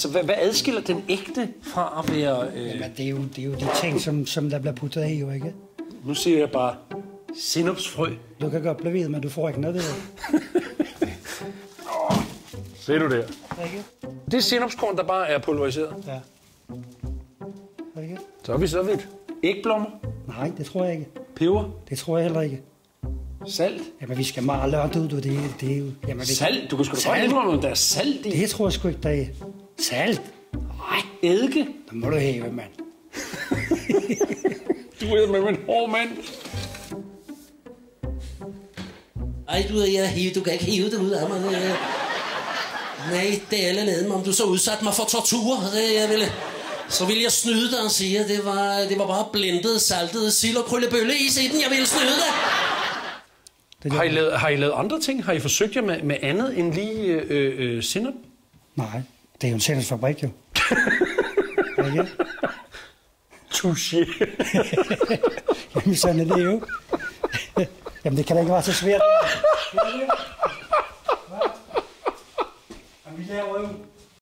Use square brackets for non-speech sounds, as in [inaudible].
Så hvad, hvad adskiller den ægte fra at være... Øh... Jamen, det er jo, det er jo de ting, som, som der bliver puttet af, jo ikke? Nu siger jeg bare sinopsfrø. Du kan godt blive ved, men du får ikke noget ved det. [laughs] Ser du der? Ikke? Det er sinopskorn, der bare er pulveriseret. Ja. Ikke? Så er vi så vidt. Ægblommer, Nej, det tror jeg ikke. peber, Det tror jeg heller ikke. salt. Jamen, vi skal meget langt ud, du. Det, det er jo... Jamen, det, Salt? Du kan sgu da godt Salt? indrømme, at der er salt i. Det tror jeg sgu ikke, der er. Salt? Nej, eddike. Det må du have, mand. [laughs] Du er med en hård mand. Ej, du, jeg hive, du kan ikke hive det ud af mig. Det, nej, det er alle nede mig. Om du så udsat mig for tortur, det, jeg ville, så ville jeg snyde dig og sige, at det var, det var bare blendet, saltet sild og krøllebølle i den. Jeg ville snyde dig. Det Har I, lavet, har I lavet andre ting? Har I forsøgt jer med, med andet end lige øh, øh, sinop? Nej, det er jo en sælgelsfabrik, jo. ikke? Touché. [laughs] Jamen, sådan er det jo. Jamen, det kan da ikke være så svært. Jamen, vi laver jo